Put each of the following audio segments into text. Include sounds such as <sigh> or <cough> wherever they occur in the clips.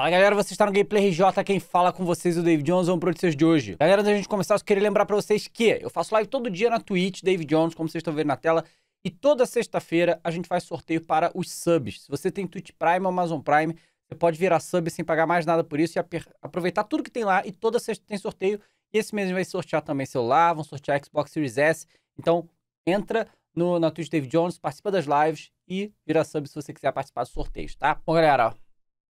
Fala galera, vocês estão no Gameplay RJ, quem fala com vocês é o David Jones, vamos pro notícias de hoje. Galera, antes da gente começar, eu queria lembrar pra vocês que eu faço live todo dia na Twitch, David Jones, como vocês estão vendo na tela, e toda sexta-feira a gente faz sorteio para os subs. Se você tem Twitch Prime ou Amazon Prime, você pode virar sub sem pagar mais nada por isso e aproveitar tudo que tem lá, e toda sexta tem sorteio, e esse mês a gente vai sortear também celular, vão sortear Xbox Series S, então entra no, na Twitch David Jones, participa das lives e vira sub se você quiser participar dos sorteios, tá? Bom, galera,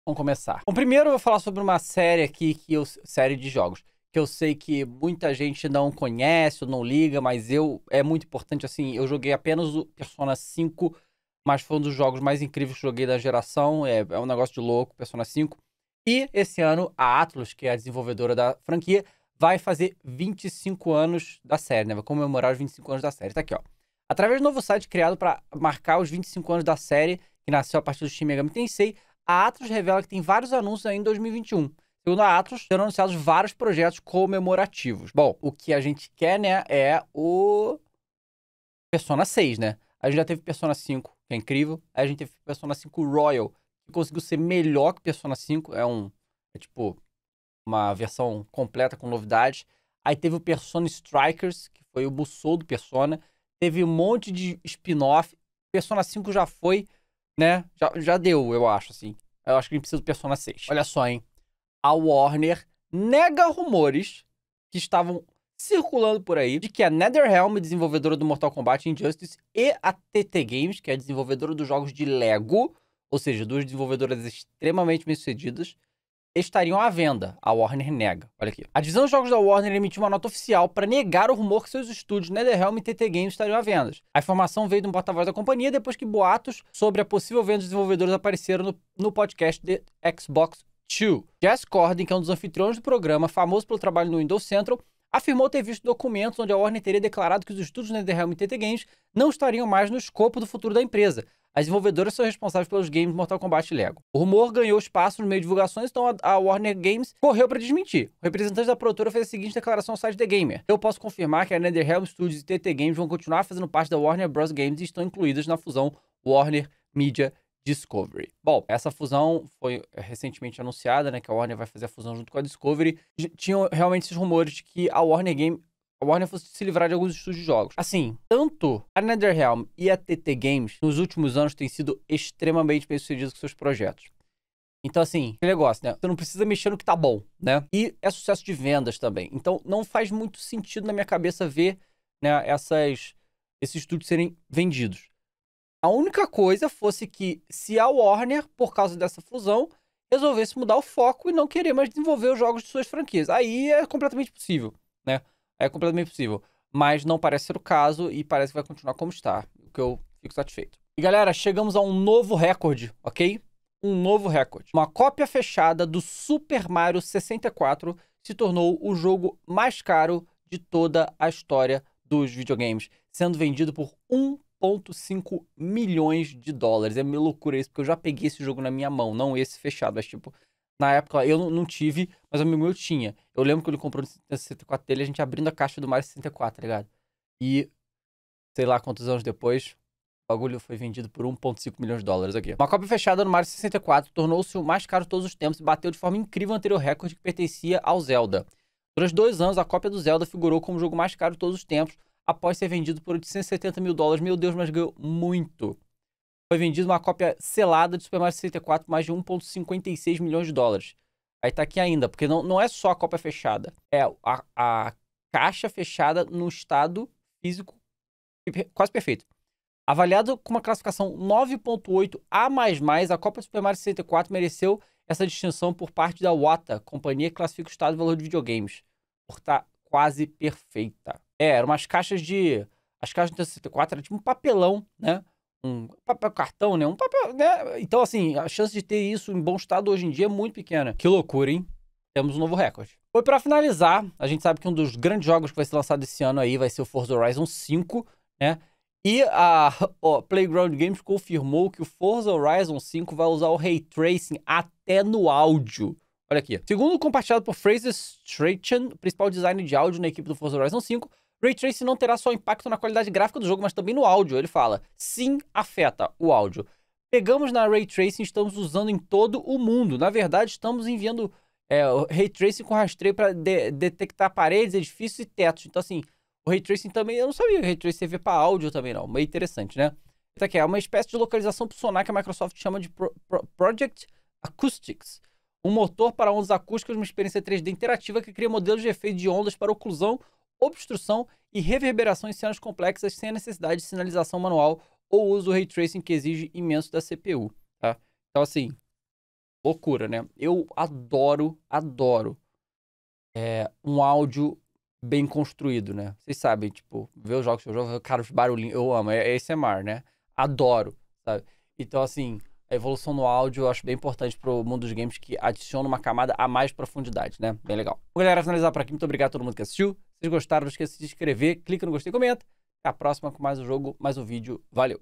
Vamos começar. Bom, primeiro eu vou falar sobre uma série aqui, que eu, série de jogos, que eu sei que muita gente não conhece ou não liga, mas eu é muito importante assim. Eu joguei apenas o Persona 5, mas foi um dos jogos mais incríveis que joguei da geração. É, é um negócio de louco, Persona 5. E esse ano a Atlus, que é a desenvolvedora da franquia, vai fazer 25 anos da série, né? Vai comemorar os 25 anos da série. Tá aqui, ó. Através do novo site criado para marcar os 25 anos da série, que nasceu a partir do Shin Megami Tensei, a Atlus revela que tem vários anúncios ainda em 2021. Segundo a Atlus, serão anunciados vários projetos comemorativos. Bom, o que a gente quer, né, é o Persona 6, né? A gente já teve Persona 5, que é incrível. A gente teve Persona 5 Royal, que conseguiu ser melhor que Persona 5. É um. É tipo. Uma versão completa com novidades. Aí teve o Persona Strikers, que foi o Musou do Persona. Teve um monte de spin-off. Persona 5 já foi né? Já, já deu, eu acho, assim. Eu acho que a gente precisa do Persona 6. Olha só, hein? A Warner nega rumores que estavam circulando por aí de que a NetherRealm, desenvolvedora do Mortal Kombat Injustice, e a TT Games, que é a desenvolvedora dos jogos de Lego, ou seja, duas desenvolvedoras extremamente bem-sucedidas, estariam à venda. A Warner nega. Olha aqui. A divisão de jogos da Warner emitiu uma nota oficial para negar o rumor que seus estúdios NetherRealm e TT Games estariam à venda. A informação veio de um porta-voz da companhia depois que boatos sobre a possível venda dos desenvolvedores apareceram no, no podcast de Xbox 2. Jess Corden, que é um dos anfitriões do programa, famoso pelo trabalho no Windows Central, afirmou ter visto documentos onde a Warner teria declarado que os estúdios NetherRealm e TT Games não estariam mais no escopo do futuro da empresa. As desenvolvedoras são responsáveis pelos games Mortal Kombat e Lego. O rumor ganhou espaço no meio de divulgações, então a Warner Games correu para desmentir. O representante da produtora fez a seguinte declaração ao site The Gamer. Eu posso confirmar que a NetherRealm Studios e TT Games vão continuar fazendo parte da Warner Bros. Games e estão incluídas na fusão Warner Media Discovery. Bom, essa fusão foi recentemente anunciada, né, que a Warner vai fazer a fusão junto com a Discovery. Tinham realmente esses rumores de que a Warner Game a Warner fosse se livrar de alguns estúdios de jogos. Assim, tanto a NetherRealm e a TT Games nos últimos anos têm sido extremamente bem-sucedidos com seus projetos. Então, assim, que negócio, né? Você não precisa mexer no que tá bom, né? E é sucesso de vendas também. Então, não faz muito sentido na minha cabeça ver né, essas, esses estúdios serem vendidos. A única coisa fosse que se a Warner, por causa dessa fusão, resolvesse mudar o foco e não querer mais desenvolver os jogos de suas franquias. Aí é completamente possível, né? é completamente possível. Mas não parece ser o caso e parece que vai continuar como está, o que eu fico satisfeito. E galera, chegamos a um novo recorde, ok? Um novo recorde. Uma cópia fechada do Super Mario 64 se tornou o jogo mais caro de toda a história dos videogames, sendo vendido por 1,5 milhões de dólares. É meio loucura isso, porque eu já peguei esse jogo na minha mão, não esse fechado, mas tipo, na época eu não tive, mas o amigo meu tinha. Eu lembro que ele comprou no 64 dele, a gente abrindo a caixa do Mario 64, tá ligado? E sei lá quantos anos depois, o bagulho foi vendido por 1,5 milhões de dólares aqui. Uma cópia fechada no Mario 64 tornou-se o mais caro de todos os tempos e bateu de forma incrível o anterior recorde que pertencia ao Zelda. Durante dois anos, a cópia do Zelda figurou como o jogo mais caro de todos os tempos, após ser vendido por 870 mil dólares. Meu Deus, mas ganhou muito foi vendida uma cópia selada de Super Mario 64 por mais de 1,56 milhões de dólares. Aí tá aqui ainda, porque não, não é só a cópia fechada. É a, a caixa fechada no estado físico quase perfeito. Avaliado com uma classificação 9.8 A++, a do Super Mario 64 mereceu essa distinção por parte da Wata, companhia que classifica o estado de valor de videogames, por estar tá quase perfeita. É, eram umas caixas de... As caixas do 64 eram tipo um papelão, né? um papel cartão, né? Um papel, né? Então, assim, a chance de ter isso em bom estado hoje em dia é muito pequena. Que loucura, hein? Temos um novo recorde. Foi para finalizar, a gente sabe que um dos grandes jogos que vai ser lançado esse ano aí vai ser o Forza Horizon 5, né? E a <laughs> ó, Playground Games confirmou que o Forza Horizon 5 vai usar o Ray Tracing até no áudio. Olha aqui. Segundo compartilhado por Fraser Strachan, principal designer de áudio na equipe do Forza Horizon 5, Ray Tracing não terá só impacto na qualidade gráfica do jogo, mas também no áudio. Ele fala, sim, afeta o áudio. Pegamos na Ray Tracing, estamos usando em todo o mundo. Na verdade, estamos enviando é, Ray Tracing com rastreio para de detectar paredes, edifícios e tetos. Então, assim, o Ray Tracing também, eu não sabia que o Ray Tracing servia para áudio também, não. Meio interessante, né? Isso aqui é uma espécie de localização pro sonar que a Microsoft chama de Pro Pro Project Acoustics. Um motor para ondas acústicas, uma experiência 3D interativa que cria modelos de efeito de ondas para oclusão, obstrução e reverberação em cenas complexas sem a necessidade de sinalização manual ou uso Ray Tracing que exige imenso da CPU, tá? Então, assim, loucura, né? Eu adoro, adoro é, um áudio bem construído, né? Vocês sabem, tipo, ver os jogos que eu jogo, cara, os barulhinhos, eu amo, é, é ASMR, né? Adoro, sabe? Então, assim, a evolução no áudio eu acho bem importante pro mundo dos games que adiciona uma camada a mais profundidade, né? Bem legal. Bom, galera, finalizar por aqui. Muito obrigado a todo mundo que assistiu. Se gostaram, não esqueça de se inscrever, clica no gostei e comenta. Até a próxima com mais um jogo, mais um vídeo. Valeu!